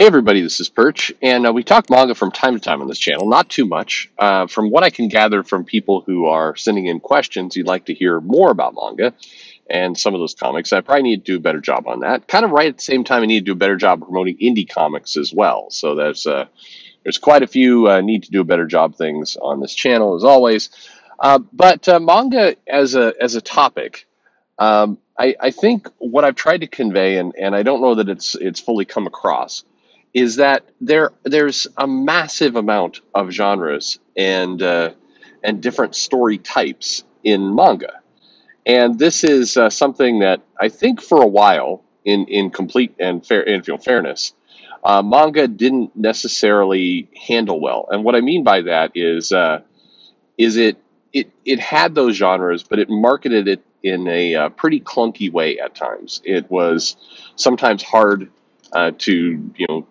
Hey everybody, this is Perch, and uh, we talk manga from time to time on this channel. Not too much. Uh, from what I can gather from people who are sending in questions, you'd like to hear more about manga and some of those comics. I probably need to do a better job on that. Kind of right at the same time, I need to do a better job promoting indie comics as well. So there's uh, there's quite a few uh, need to do a better job things on this channel as always. Uh, but uh, manga as a as a topic. Um, I, I think what I've tried to convey, and, and I don't know that it's it's fully come across, is that there there's a massive amount of genres and uh, and different story types in manga, and this is uh, something that I think for a while, in in complete and fair in fairness, uh, manga didn't necessarily handle well. And what I mean by that is uh, is it it it had those genres, but it marketed it in a uh, pretty clunky way at times. It was sometimes hard uh, to you know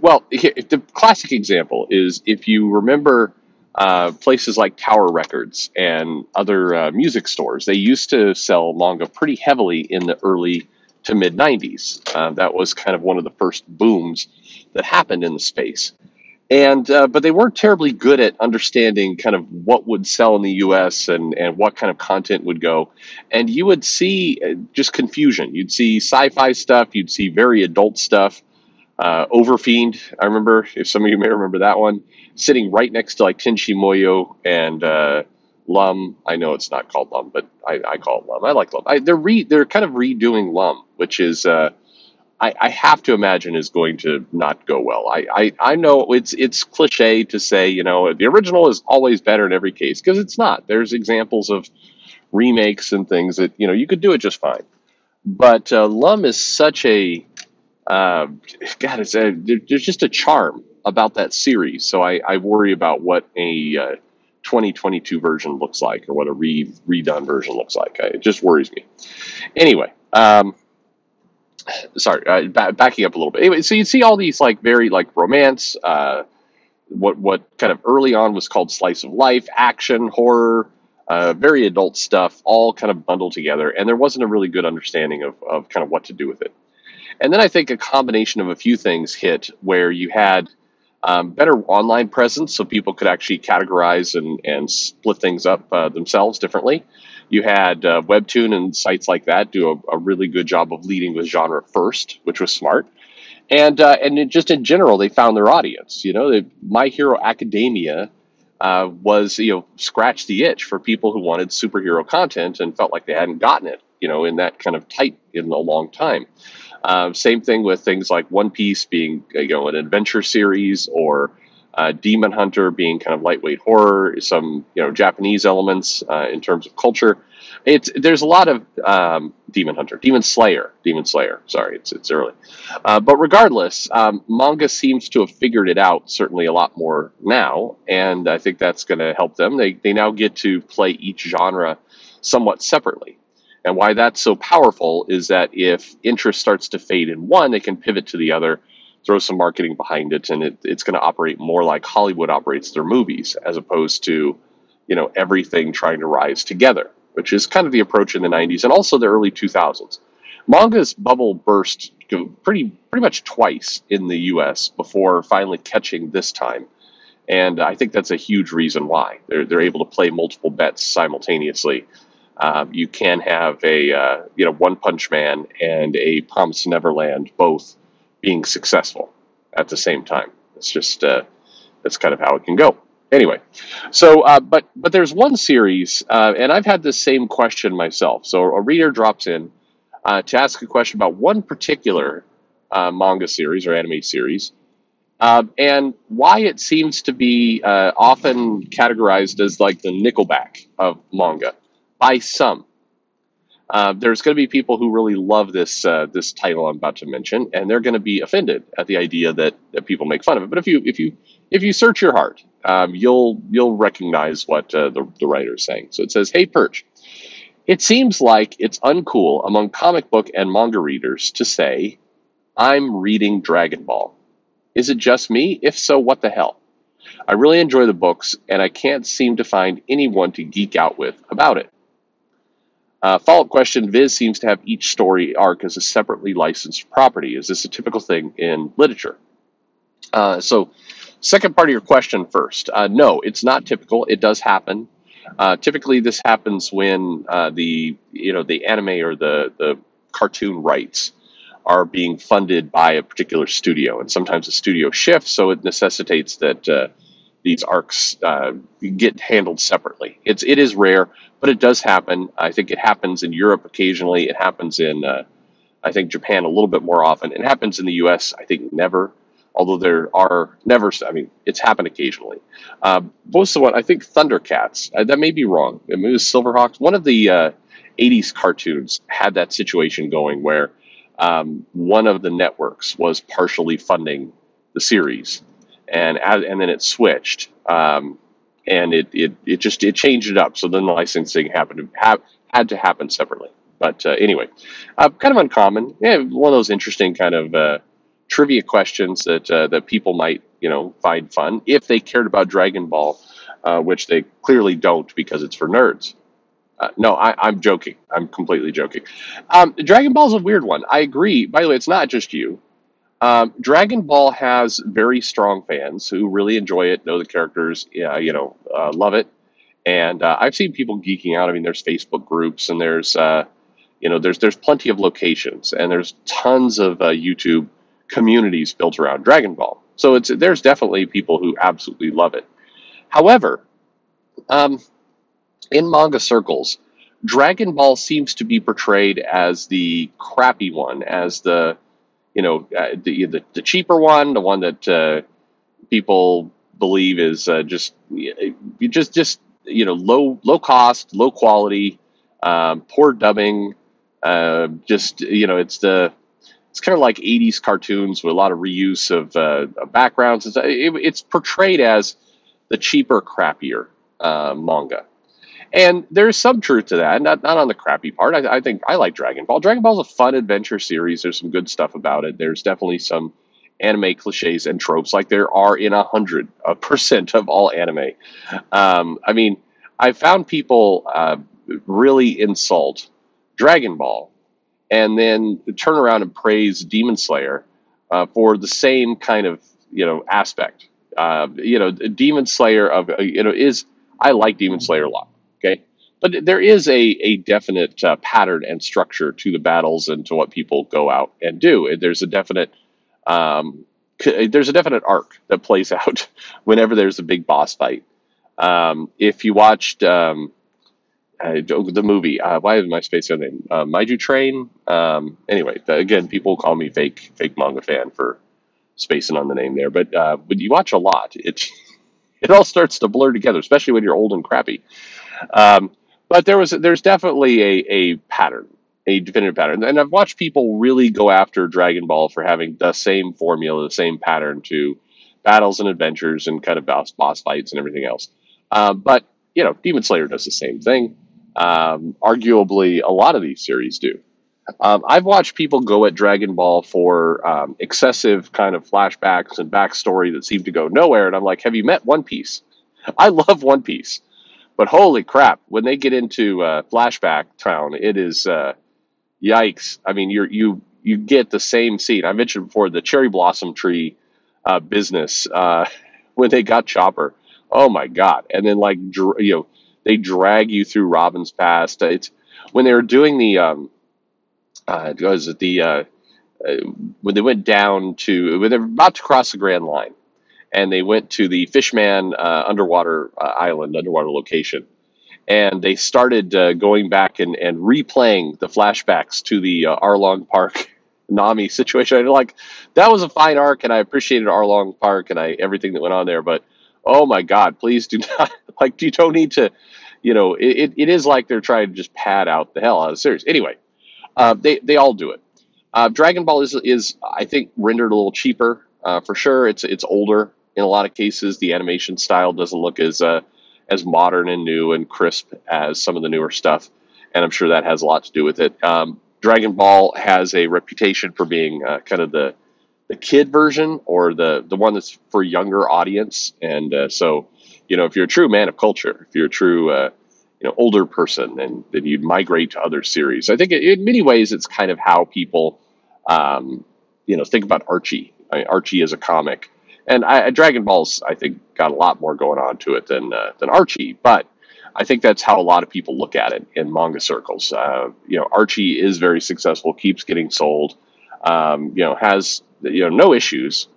well the classic example is if you remember uh, places like tower records and other uh, music stores they used to sell manga pretty heavily in the early to mid 90s uh, that was kind of one of the first booms that happened in the space and uh, but they weren't terribly good at understanding kind of what would sell in the U.S. and and what kind of content would go, and you would see uh, just confusion. You'd see sci-fi stuff, you'd see very adult stuff. Uh, Overfiend, I remember if some of you may remember that one, sitting right next to like Tenchi Muyo and uh, Lum. I know it's not called Lum, but I, I call it Lum. I like Lum. I, they're re, they're kind of redoing Lum, which is uh, I, I, have to imagine is going to not go well. I, I, I know it's it's cliche to say you know the original is always better in every case because it's not. There's examples of remakes and things that you know you could do it just fine. But uh, Lum is such a uh, God, it's a, there's just a charm about that series. So I, I worry about what a uh, 2022 version looks like or what a re, redone version looks like. It just worries me. Anyway. Um, sorry, uh, ba- backing up a little bit. Anyway, so you see all these like very like romance, uh, what what kind of early on was called slice of life, action, horror, uh, very adult stuff, all kind of bundled together, and there wasn't a really good understanding of of kind of what to do with it. And then I think a combination of a few things hit where you had um, better online presence, so people could actually categorize and and split things up uh, themselves differently. You had uh, Webtoon and sites like that do a, a, really good job of leading with genre first, which was smart. And uh, and it, just in general, they found their audience. You know, they, My Hero Academia uh, was you know scratched the itch for people who wanted superhero content and felt like they hadn't gotten it. You know, in that kind of tight in a long time. Uh, same thing with things like One Piece being you know an adventure series or uh, Demon Hunter being kind of lightweight horror, some you know Japanese elements uh, in terms of culture. It's there's a lot of um, Demon Hunter, Demon Slayer, Demon Slayer. Sorry, it's it's early, uh, but regardless, um, manga seems to have figured it out certainly a lot more now, and I think that's going to help them. They they now get to play each genre somewhat separately. And why that's so powerful is that if interest starts to fade in one, they can pivot to the other throw some marketing behind it, and it, it's going to operate more like Hollywood operates their movies, as opposed to, you know, everything trying to rise together, which is kind of the approach in the '90s and also the early 2000s. Manga's bubble burst pretty pretty much twice in the U.S. before finally catching this time, and I think that's a huge reason why they're they're able to play multiple bets simultaneously. Uh, you can have a uh, you know One Punch Man and a Promise Neverland both being successful at the same time. It's just uh, that's kind of how it can go. Anyway, so uh, but but there's one series, uh, and I've had the same question myself. So a reader drops in uh, to ask a question about one particular uh, manga series or anime series, uh, and why it seems to be uh, often categorized as like the Nickelback of manga by some. Uh, there's going to be people who really love this uh, this title I'm about to mention, and they're going to be offended at the idea that, that people make fun of it. But if you if you if you search your heart, um, you'll you'll recognize what uh, the the writer is saying. So it says, "Hey Perch, it seems like it's uncool among comic book and manga readers to say, I'm reading Dragon Ball. Is it just me? If so, what the hell? I really enjoy the books, and I can't seem to find anyone to geek out with about it. Uh, follow up question Viz seems to have each story arc as a separately licensed property. Is this a typical thing in literature? Uh, so, second part of your question first. Uh, no, it's not typical. It does happen. Uh, typically, this happens when uh, the you know the anime or the the cartoon rights are being funded by a particular studio, and sometimes the studio shifts, so it necessitates that uh, these arcs uh, get handled separately. It's it is rare, but it does happen. I think it happens in Europe occasionally. It happens in uh, I think Japan a little bit more often. It happens in the U.S. I think never. Although there are never, I mean, it's happened occasionally. Uh, most of what I think Thundercats, uh, that may be wrong. I mean, it was Silverhawks. One of the 80s uh, cartoons had that situation going where um, one of the networks was partially funding the series, and and then it switched, um, and it, it it just it changed it up. So then the licensing happened to have had to happen separately. But uh, anyway, uh, kind of uncommon. Yeah, one of those interesting kind of uh, trivia questions that uh, that people might you know find fun if they cared about Dragon Ball, uh, which they clearly don't because it's for nerds. Uh, no, I, am joking. I'm completely joking. Um, Dragon Ball is a weird one. I agree. By the way, it's not just you. Um, Dragon Ball has very strong fans who really enjoy it, know the characters, you know, uh, love it. And uh, I've seen people geeking out. I mean, there's Facebook groups and there's, uh, you know, there's there's plenty of locations and there's tons of uh, YouTube communities built around Dragon Ball. So it's there's definitely people who absolutely love it. However, um, in manga circles, Dragon Ball seems to be portrayed as the crappy one, as the you know uh, the, the, the cheaper one, the one that uh, people believe is uh, just just just you know low low cost, low quality, um, poor dubbing. Uh, just you know, it's the it's kind of like 80s cartoons with a lot of reuse of, uh, of backgrounds. It's, it, it's portrayed as the cheaper, crappier uh, manga. And there's some truth to that, not, not on the crappy part. I, I think I like Dragon Ball. Dragon Ball is a fun adventure series. There's some good stuff about it. There's definitely some anime cliches and tropes, like there are in a hundred percent of all anime. Um, I mean, I found people uh, really insult Dragon Ball and then turn around and praise Demon Slayer uh, for the same kind of you know aspect. Uh, you know, Demon Slayer of uh, you know is I like Demon Slayer a lot. Okay. But there is a, a definite uh, pattern and structure to the battles and to what people go out and do. There's a definite um, there's a definite arc that plays out whenever there's a big boss fight. Um, if you watched um, uh, the movie, uh, why is my space name? Uh, Mugen Train. Um, anyway, the, again, people call me fake fake manga fan for spacing on the name there. But uh, when you watch a lot, it it all starts to blur together, especially when you're old and crappy. Um, but there was there's definitely a, a pattern, a definitive pattern, and I've watched people really go after Dragon Ball for having the same formula, the same pattern to battles and adventures and kind of boss boss fights and everything else. Uh, but you know, Demon Slayer does the same thing. Um, arguably, a lot of these series do. Um, I've watched people go at Dragon Ball for um, excessive kind of flashbacks and backstory that seem to go nowhere, and I'm like, have you met One Piece? I love One Piece. But holy crap, when they get into uh, flashback town, it is uh, yikes. I mean, you you you get the same scene. I mentioned before the cherry blossom tree uh, business uh, when they got Chopper. Oh my god! And then like dr- you know they drag you through Robin's past. It's when they were doing the um, uh, was it the uh, uh, when they went down to when they were about to cross the Grand Line and they went to the Fishman uh, underwater uh, island, underwater location, and they started uh, going back and, and replaying the flashbacks to the uh, Arlong Park Nami situation. And like that was a fine arc, and I appreciated Arlong Park and I everything that went on there. But oh my God, please do not like you don't need to. You know, it, it, is like they're trying to just pad out the hell out of the series. Anyway, uh, they they all do it. Uh, Dragon Ball is is I think rendered a little cheaper uh, for sure. It's it's older in a lot of cases, the animation style doesn't look as uh, as modern and new and crisp as some of the newer stuff, and I'm sure that has a lot to do with it. Um, Dragon Ball has a reputation for being uh, kind of the the kid version or the the one that's for younger audience, and uh, so you know if you're a true man of culture, if you're a true uh, you know older person, and then you'd migrate to other series. I think in many ways it's kind of how people um, you know think about Archie. I mean, Archie is a comic And I, Dragon Ball's, I think, got a lot more going on to it than uh, than Archie, but I think that's how a lot of people look at it in manga circles. Uh, you know, Archie is very successful, keeps getting sold, um, you know, has you know no issues,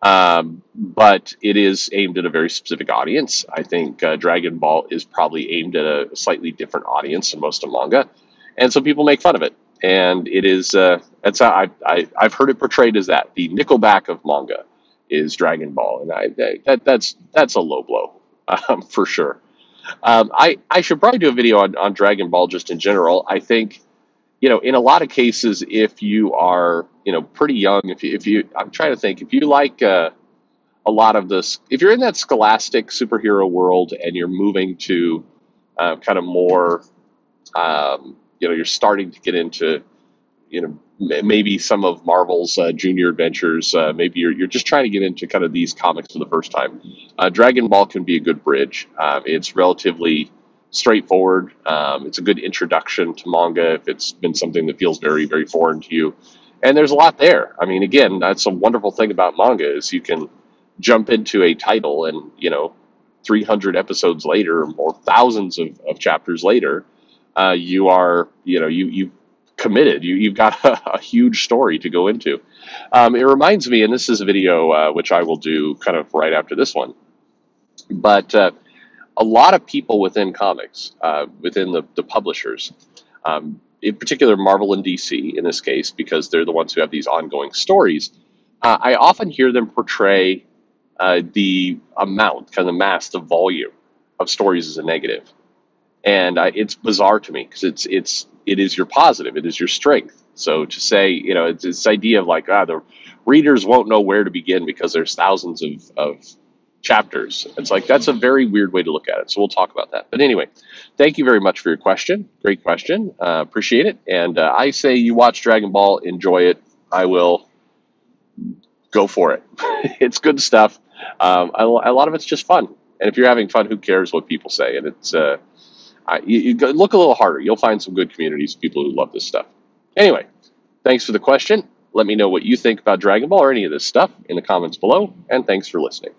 um, but it is aimed at a very specific audience. I think uh, Dragon Ball is probably aimed at a slightly different audience than most of manga, and so people make fun of it. And it is uh, that's how I, I I've heard it portrayed as that the Nickelback of manga is Dragon Ball, and I, that that's that's a low blow um, for sure. Um, I I should probably do a video on, on Dragon Ball just in general. I think you know, in a lot of cases, if you are, you know, pretty young, if you, if you I'm trying to think, if you like uh, a lot of this, if you're in that scholastic superhero world and you're moving to uh, kind of more, um, you know, you're starting to get into, you know, maybe some of Marvel's uh, junior adventures. Uh, maybe you're, you're just trying to get into kind of these comics for the first time. Uh, Dragon Ball can be a good bridge. Um, it's relatively straightforward. Um, it's a good introduction to manga if it's been something that feels very, very foreign to you. And there's a lot there. I mean, again, that's a wonderful thing about manga is you can jump into a title and, you know, 300 episodes later or thousands of, of chapters later, uh, you are, you know, you, you've committed. You, you've got a, a huge story to go into. Um, it reminds me, and this is a video uh, which I will do kind of right after this one, but uh, a lot of people within comics, uh, within the, the publishers, um, in particular Marvel and DC in this case, because they're the ones who have these ongoing stories, uh, I often hear them portray uh, the amount, kind of the mass, the volume of stories as a negative, and uh, it's bizarre to me because it's it's it is your positive, it is your strength. So to say, you know, it's this idea of like, ah, the readers won't know where to begin because there's thousands of, of chapters. It's like that's a very weird way to look at it. So we'll talk about that. But anyway, thank you very much for your question. Great question. Uh, appreciate it. And uh, I say you watch Dragon Ball, enjoy it. I will go for it. it's good stuff. Um, a, a, lot of it's just fun. And if you're having fun, who cares what people say? And it's uh, You, you look a little harder. You'll find some good communities people who love this stuff. Anyway, thanks for the question. Let me know what you think about Dragon Ball or any of this stuff in the comments below. And thanks for listening.